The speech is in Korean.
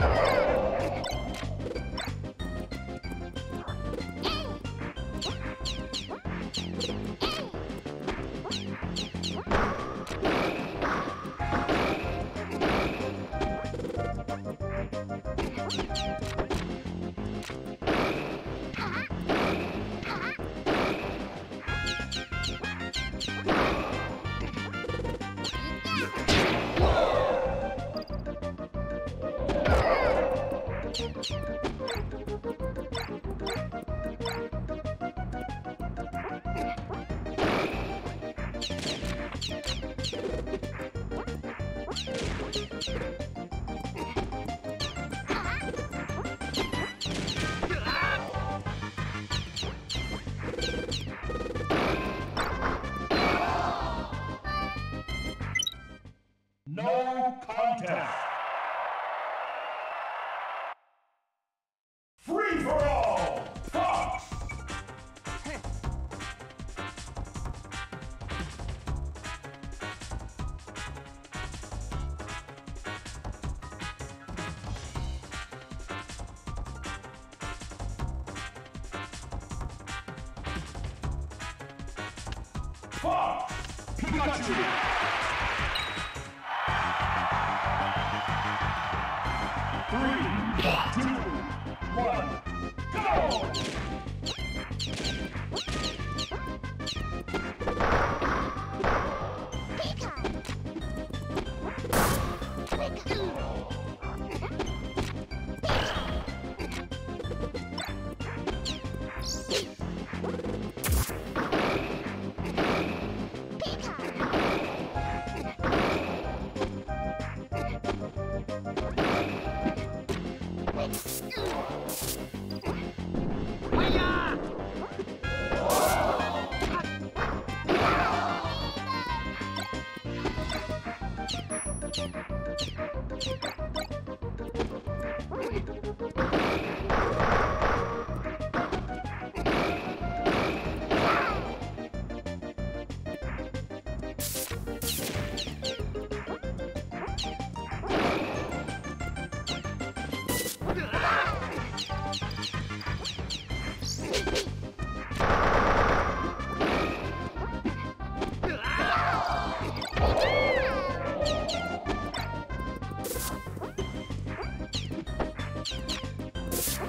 Yeah. fuck 피카츄 Three, two, one, go!